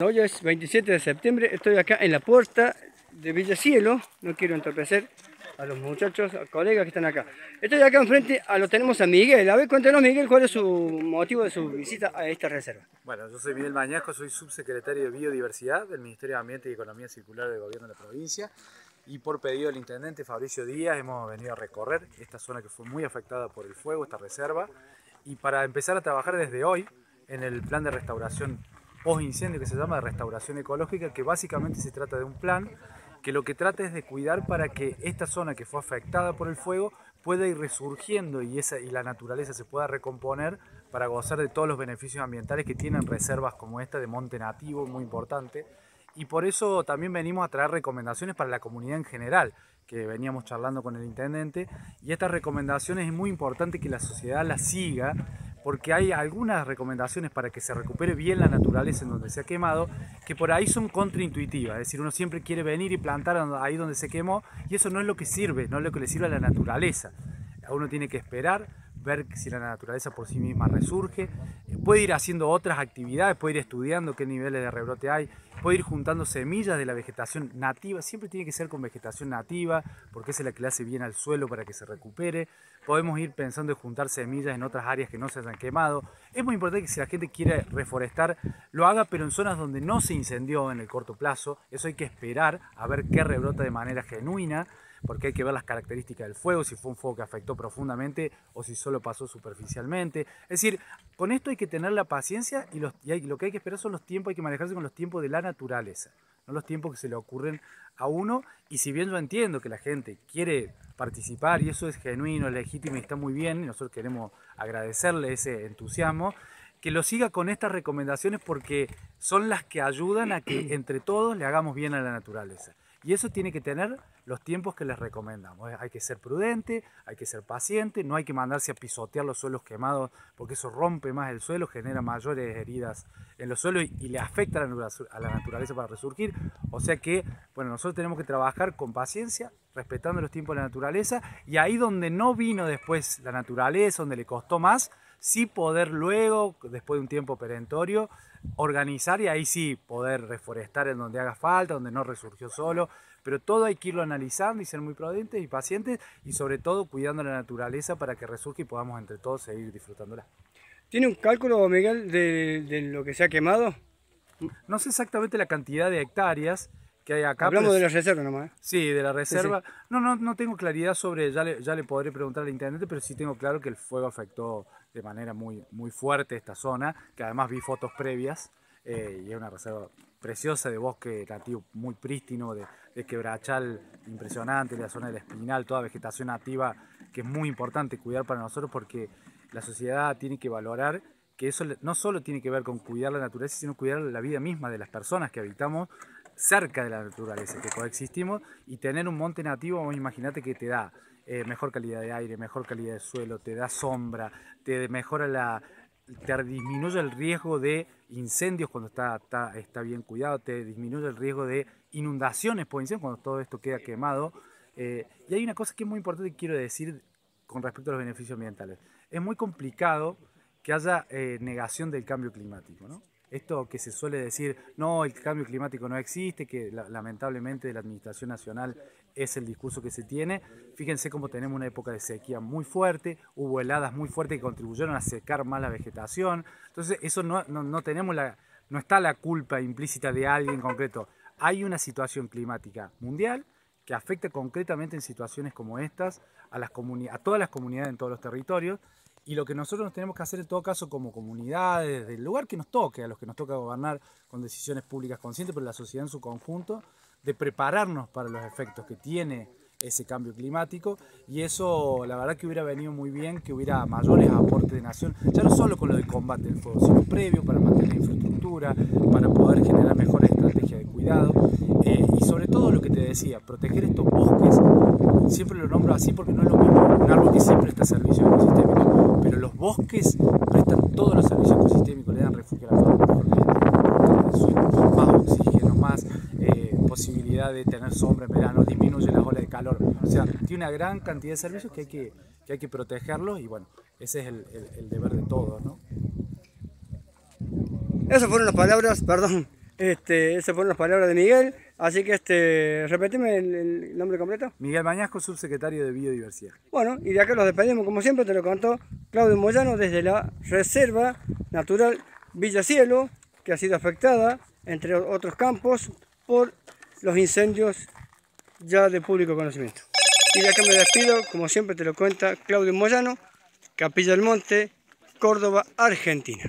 Hoy es 27 de septiembre, estoy acá en la puerta de Villa Cielo, no quiero entorpecer a los muchachos, a colegas que están acá. Estoy acá enfrente, a lo tenemos a Miguel. A ver, cuéntanos Miguel, ¿cuál es su motivo de su visita a esta reserva? Bueno, yo soy Miguel Mañasco, soy subsecretario de Biodiversidad del Ministerio de Ambiente y Economía Circular del Gobierno de la provincia y por pedido del intendente Fabricio Díaz hemos venido a recorrer esta zona que fue muy afectada por el fuego, esta reserva, y para empezar a trabajar desde hoy en el plan de restauración post-incendio que se llama restauración ecológica, que básicamente se trata de un plan que lo que trata es de cuidar para que esta zona que fue afectada por el fuego pueda ir resurgiendo y, esa, y la naturaleza se pueda recomponer para gozar de todos los beneficios ambientales que tienen reservas como esta de monte nativo, muy importante. Y por eso también venimos a traer recomendaciones para la comunidad en general, que veníamos charlando con el intendente. Y estas recomendaciones es muy importante que la sociedad las siga porque hay algunas recomendaciones para que se recupere bien la naturaleza en donde se ha quemado, que por ahí son contraintuitivas, es decir, uno siempre quiere venir y plantar ahí donde se quemó, y eso no es lo que sirve, no es lo que le sirve a la naturaleza. Uno tiene que esperar, ver si la naturaleza por sí misma resurge, puede ir haciendo otras actividades, puede ir estudiando qué niveles de rebrote hay, puede ir juntando semillas de la vegetación nativa, siempre tiene que ser con vegetación nativa, porque es la que le hace bien al suelo para que se recupere. Podemos ir pensando en juntar semillas en otras áreas que no se hayan quemado. Es muy importante que si la gente quiere reforestar, lo haga, pero en zonas donde no se incendió en el corto plazo. Eso hay que esperar a ver qué rebrota de manera genuina porque hay que ver las características del fuego, si fue un fuego que afectó profundamente o si solo pasó superficialmente. Es decir, con esto hay que tener la paciencia y, los, lo que hay que esperar son los tiempos, hay que manejarse con los tiempos de la naturaleza, no los tiempos que se le ocurren a uno. Y si bien yo entiendo que la gente quiere participar y eso es genuino, legítimo y está muy bien, y nosotros queremos agradecerle ese entusiasmo, que lo siga con estas recomendaciones porque son las que ayudan a que entre todos le hagamos bien a la naturaleza. Y eso tiene que tener los tiempos que les recomendamos. Hay que ser prudente, hay que ser paciente, no hay que mandarse a pisotear los suelos quemados porque eso rompe más el suelo, genera mayores heridas en los suelos y, le afecta a la, naturaleza para resurgir. O sea que, bueno, nosotros tenemos que trabajar con paciencia, respetando los tiempos de la naturaleza y ahí donde no vino después la naturaleza, donde le costó más, sí poder luego, después de un tiempo perentorio, organizar y ahí sí poder reforestar en donde haga falta, donde no resurgió solo, pero todo hay que irlo analizando y ser muy prudentes y pacientes y sobre todo cuidando la naturaleza para que resurja y podamos entre todos seguir disfrutándola. ¿Tiene un cálculo, Miguel, de, lo que se ha quemado? No sé exactamente la cantidad de hectáreas, que hay acá. Hablamos de la reserva nomás. ¿eh? Sí, de la reserva. No, no, no tengo claridad sobre, ya le, ya le podré preguntar al intendente, pero sí tengo claro que el fuego afectó de manera muy, muy fuerte esta zona, que además vi fotos previas, eh, y es una reserva preciosa de bosque nativo muy prístino, de, quebrachal impresionante, de la zona del espinal, toda vegetación nativa que es muy importante cuidar para nosotros porque la sociedad tiene que valorar que eso no solo tiene que ver con cuidar la naturaleza, sino cuidar la vida misma de las personas que habitamos cerca de la naturaleza, que coexistimos, y tener un monte nativo, imagínate que te da eh, mejor calidad de aire, mejor calidad de suelo, te da sombra, te mejora la, te disminuye el riesgo de incendios cuando está, está, bien cuidado, te disminuye el riesgo de inundaciones por incendios cuando todo esto queda quemado. Eh, y hay una cosa que es muy importante que quiero decir con respecto a los beneficios ambientales. Es muy complicado que haya eh, negación del cambio climático. ¿no? Esto que se suele decir, no, el cambio climático no existe, que lamentablemente la Administración Nacional es el discurso que se tiene. Fíjense cómo tenemos una época de sequía muy fuerte, hubo heladas muy fuertes que contribuyeron a secar más la vegetación. Entonces, eso no, no, tenemos la, no está la culpa implícita de alguien en concreto. Hay una situación climática mundial que afecta concretamente en situaciones como estas a, las a todas las comunidades en todos los territorios y lo que nosotros nos tenemos que hacer en todo caso como comunidades, del lugar que nos toque, a los que nos toca gobernar con decisiones públicas conscientes, pero la sociedad en su conjunto, de prepararnos para los efectos que tiene ese cambio climático. Y eso la verdad que hubiera venido muy bien que hubiera mayores aportes de nación, ya no solo con lo del combate del fuego, sino previo para mantener la infraestructura, para poder generar mejores estrategias de cuidado eh, y sobre todo lo que te decía, proteger estos bosques, siempre lo nombro así porque no es lo mismo un árbol que siempre está servicio ecosistémico, pero los bosques prestan todos los servicios ecosistémicos, le dan refugio a la fauna, más oxígeno, más eh, posibilidad de tener sombra en verano, disminuye las olas de calor, o sea, tiene una gran cantidad de servicios que hay que, que, hay que protegerlos y bueno, ese es el, el, el deber de todos, ¿no? Esas fueron las palabras, perdón, Este, esas fueron las palabras de Miguel. Así que este, repetime el, nombre completo. Miguel Mañasco, subsecretario de Biodiversidad. Bueno, y de acá los despedimos, como siempre te lo contó Claudio Moyano desde la Reserva Natural Villa Cielo, que ha sido afectada, entre otros campos, por los incendios ya de público conocimiento. Y de acá me despido, como siempre te lo cuenta Claudio Moyano, Capilla del Monte, Córdoba, Argentina.